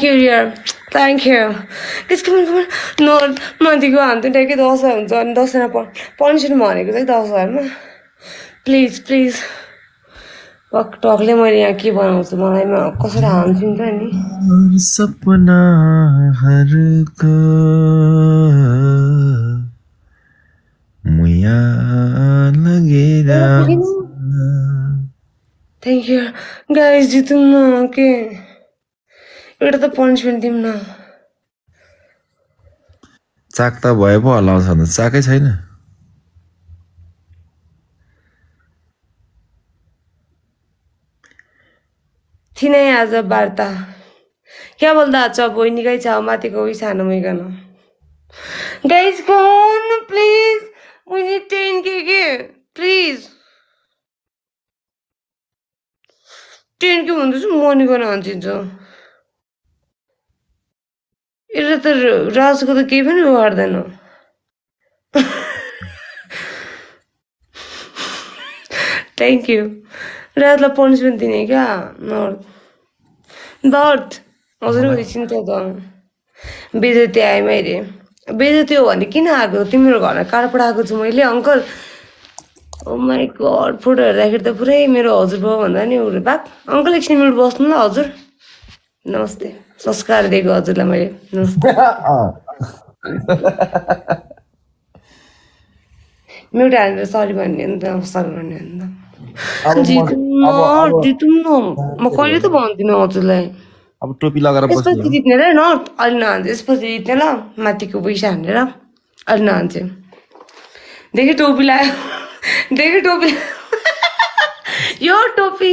Thank you यार thank you त्यसको पनि नोट माथिको हान्थ्यो ट्याक्कै दस हजार हुन्छ अनि दसजना प पनिसन भनेको चाहिँ दस हजारमा प्लिज प्लिज टक टकले मैले यहाँ के बनाउँछु मलाई म कसरी हान्छु नि त नि सपनाहरूको मुया लगेर थ्याङ्क यू गाइस जितौँ न के एउटा त पनिसमेन्ट दिउँ न चाक त भए पो हल्लाउँछ भने चाकै छैन। थिनै आज वार्ता। क्या बोल्दा छ बहिनीकै छ माथिको उही सानो मैकन गाइस कौन प्लिज need 10 के के? प्लिज 10 के भन्दैछु मनीकन हान्छिन्छ यसले त राजको त केही पनि गर्दैन थ्याङ्क यू राजलाई पनिसमेन्ट दिने क्या नर्थ दर्द हजुर एकछिन त बेजती आएँ मैले बेजती हो भने किन आएको तिम्रो घरमा कार्डबाट आएको छु मैले अङ्कल माई गड फोटो हेर्दाखेरि त पुरै मेरो हजुरबाउ भन्दा नि बाक अङ्कल एकछिन मिनट बस्नु ल हजुर नमस्ते। संस्कार दिएको हजुरलाई मैले नमस्ते। म्युट हालेर सरी भन्ने नि त सरी भन्ने नि त जितौँ न म कहिले त भन्दिनँ हजुरलाई अब टोपी लगाएर यसपछि जित्ने र न अहिले नहान्छ यसपछि जित्ने ल. माथिको पैसा हानेर अहिले नहान्छ देखेँ टोपी लगायो देखेँ टोपी यो टोपी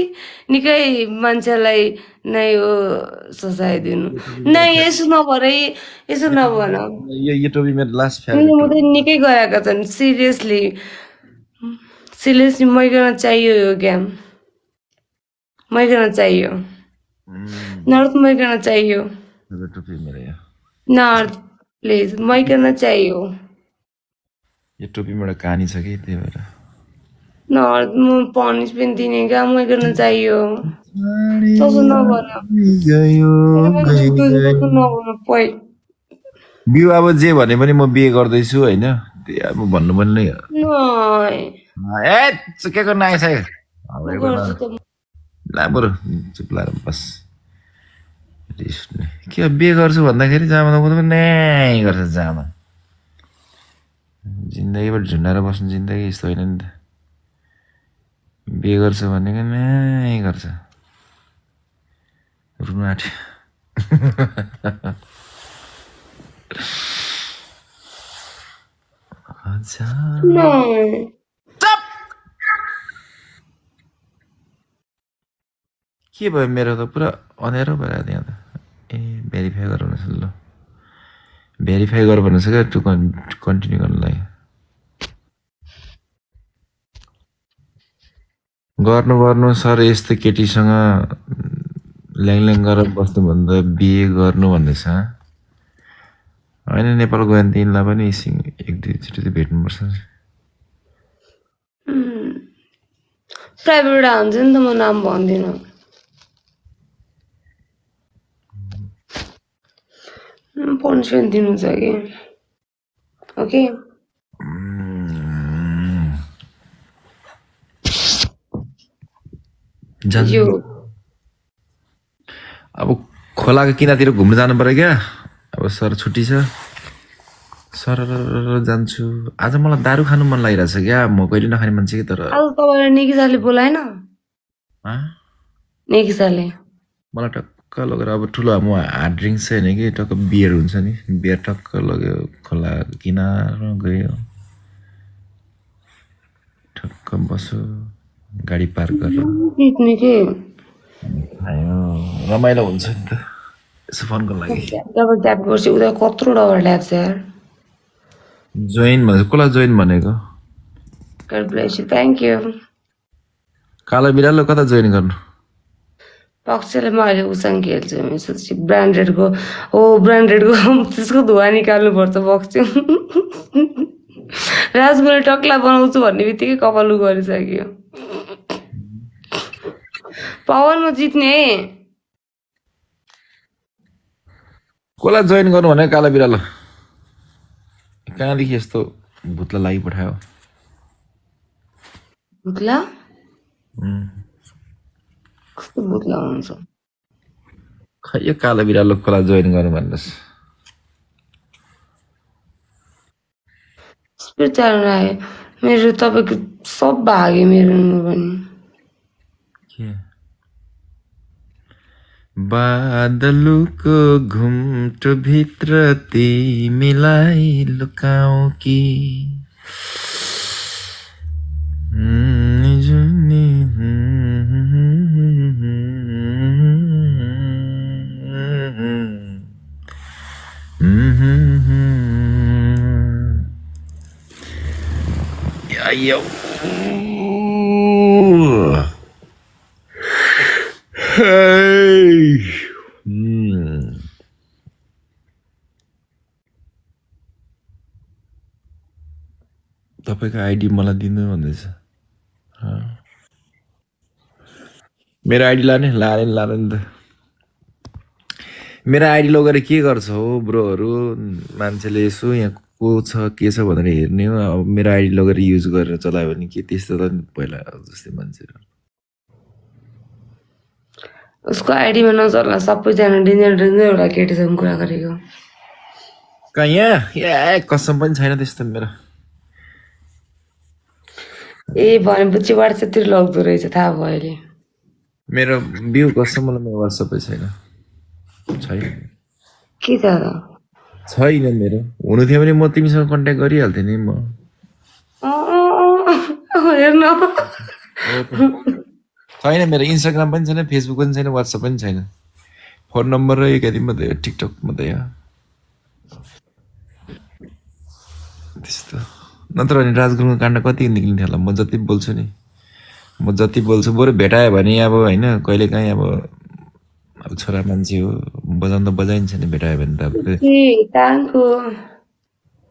निकै मान्छेलाई नै यो सजाइदिनु नै यसो नभएर यसो नभन। म त निकै गएका छन्। सिरियसली सिरियसली मैकन चाहियो यो गेम मैकन चाहियो। नर्थ मैकन चाहियो। नर्थ प्लिज मैकन चाहियो। यो टोपीमा एउटा कहानी छ कि त्यही भएर। पनिसमेन्ट दिने चाहियो बिउ अब जे भने पनि म बिहे गर्दैछु होइन अब भन्नु पनि नै हो नै ए के गर्न आएछ गर्छु त म। ला बरु चुप लाएर बस। के बिहे गर्छु भन्दाखेरि जामा पनि न्याय गर्छ जामा जिन्दगीबाट झुन्डाएर बस्नु जिन्दगी यस्तो होइन नि त बिहे गर्छु भनेको न्याय गर्छ। रुनु आँट्यो नै के भयो मेरो त पुरा अँध्यारो भएर त्यहाँ त। ए भेरिफाई गराउनु छ ल। भेरिफाई गर भन्नु छ क्या टु कन्टिन्यू गर्नुलाई। गर्नु गर्नु सर यस्तो केटीसँग ल्याङल्याङ गरेर बस्नुभन्दा बिहे गर्नु भन्दैछ? होइन नेपाल गयो भने तिनलाई पनि सिङ- एक दुईचोटि चाहिँ भेट्नुपर्छ। प्राइभेट हान्छ नि त म नाम भन्दिनँ। पनिसमेन्ट दिनु छ कि? ओके। यो अब खोलाको किनारतिर घुम्न जानु पर्यो क्या। अब सर छुट्टी छ। सर जान्छु। आज मलाई दारू खानु मन लागिरहेछ क्या। म कहिले नखाने मान्छे कि तर। तपाईँलाई निकिसाले बोलाएन? निकिसाले मलाई टक्क लगेर अब ठुलो म हार्ड ड्रिङ्क्स चाहिँ होइन कि टक्क बियर हुन्छ नि। बियर टक्क लग्यो खोला किनारमा गयो। ठक्क बस्यो। गाडी पार्क गरेर। रमाइलो हुन्छ नि त। यसो फनको लागि। जब ट्याप गर्छु उता कत्रो डबर ल्याप्छ यार। जोइन भनेको कसलाई जोइन भनेको? God bless you thank you कालो बिरालो कता जोइन गर्नु? पक्षले म अहिले उसँग खेल्छु यसो ब्रान्डेडको हो ब्रान्डेडको त्यसको धुवा निकाल्नुपर्छ पक्ष राजगुले टक्ला बनाउँछु भन्ने बित्तिकै कपालु गरिसक्यो पवनमा जित्ने कसलाई जोइन गर्नु भने कालो बिरालो। कहाँदेखि यस्तो भूतलाई लागि पठायो? भुत्ला? कस्तो भुत्ला हुन्छ खै यो कालो बिरालो कसलाई जोइन गर्नु भन्नुहोस्। स्पिरिट आयो मेरो तपाईँको सब भाग्यो मेरो पनि। के? बादलुको घुम्टो भित्र तिमीलाई लुकाऊ कि. Hey. तपाईँको आइडी मलाई दिनु भन्दैछ। मेरो आइडी लाने लाने लाने नि त। मेरो आइडी लगेर के गर्छ हो ब्रोहरू? मान्छेले यसो यहाँ को छ के छ भनेर हेर्ने हो। अब मेरो आइडी लगेर युज गरेर चलायो भने के त्यस्तो त नि पहिला जस्तै मान्छेहरू। उसको आइडीमा नचल्ला सबैजना डेन्जर डेन्जर एउटा केटीसँग कुरा गरेको। कहाँ यहाँ? ए कसम पनि छैन त्यस्तो मेरो। ए भनेपछि वाट्सएपतिर लग्दो रहेछ थाहा भयो अहिले। मेरो बिउ कसम मलाई मेरो वाट्सएपै छैन। छैन। के छ त? छैन मेरो। हुनु थियो भने म तिमीसँग कन्ट्याक्ट गरिहाल्थेँ नि म। हेर्न। छैन मेरो इन्स्टाग्राम पनि छैन फेसबुक पनि छैन वाट्सएप पनि छैन। फोन नम्बर र एक आदि मात्रै हो टिकटक मात्रै हो त्यस्तो। नत्र भने राजगुरुको काण्ड कति निक्लिन्थ्यो होला? म जति बोल्छु नि। म जति बोल्छु बरु भेटायो भने अब होइन कहिले काहीँ अब अब छोरा मान्छे हो बजाउनु त बजाइन्छ नि भेटायो भने त अब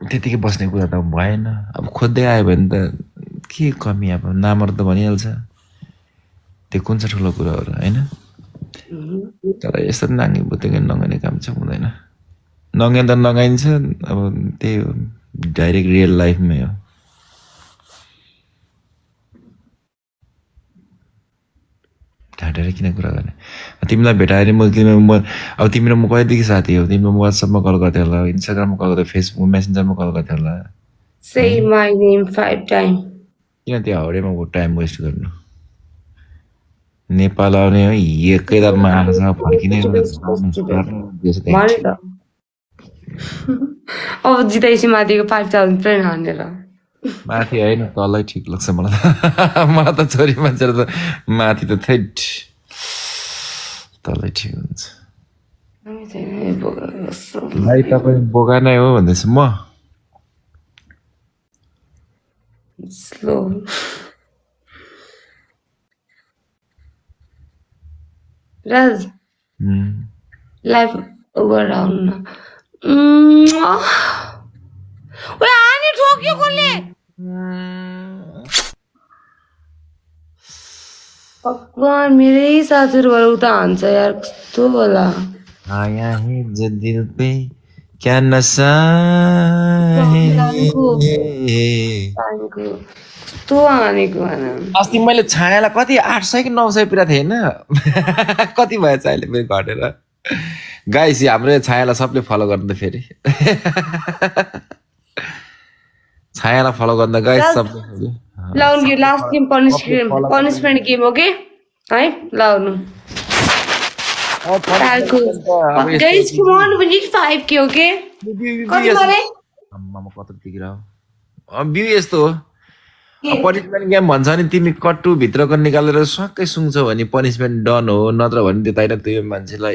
त्यतिकै बस्ने कुरा त भएन। अब खोज्दै आयो भने त के कमी? अब नामहरू त भनिहाल्छ। त्यो कुन चाहिँ ठुलो कुरा हो र होइन? तर यस्तो नाङ्गे बुत्तिकै नगाउने काम चाहिँ हुँदैन। नगाइ त नगाइन्छ अब त्यही हो। डाइरेक्ट रियल लाइफमै हो। ढाँटेर किन कुरा गर्ने? तिमीलाई भने म तिमी म अब तिमी र म कहिलेदेखि साथी हो तिमीलाई म वाट्सएपमा कल गर्थेँ होला इन्स्टाग्राममा कल गर्थेँ फेसबुक मेसेन्जरमा कल गर्थेँ होला। किन त्यो हाउडेमा टाइम वेस्ट गर्नु? नेपाल आउने है एकैतालमा आएको छ फर्किने अब जिताइसी माथिको फाइभ थाउजन्ड प्लेन हानेर माथि होइन तलै ठिक लाग्छ मलाई त। मलाई त छोरी मान्छेहरू त माथि त थैट तलै ठिक हुन्छ। भाइ तपाईँ बोका नै हो भन्दैछु म। स्लो। राज लाइफ गरेर आउनु कसले भगवान् मेरै साथीहरूबाट उता हान्छ यार होला आया है जो दिल पे क्या नशा है? कस्तो भन अस्ति मैले छायालाई कति आठ सय कि नौ सय पुरा थिएँ होइन? कति भएछ अहिले फेरि घटेर? गाइस हाम्रो यो छायालाई सबले फलो गर्नु त फेरि। छायालाई फलो गर्दा गाइस सबले लाउनु यो last game punishment punishment game हो कि है? लाउनु। Guys come on we need 5 K okay कति मारे आम्मामा कत्रो टिकेर हो बिउ यस्तो हो पनिसमेन्ट गेम भन्छ नि तिमी कट्टु भित्रको निकालेर स्वाक्कै सुङ्छौ भने पनिसमेन्ट डन हो नत्र भने त्यो त होइन त्यो मान्छेलाई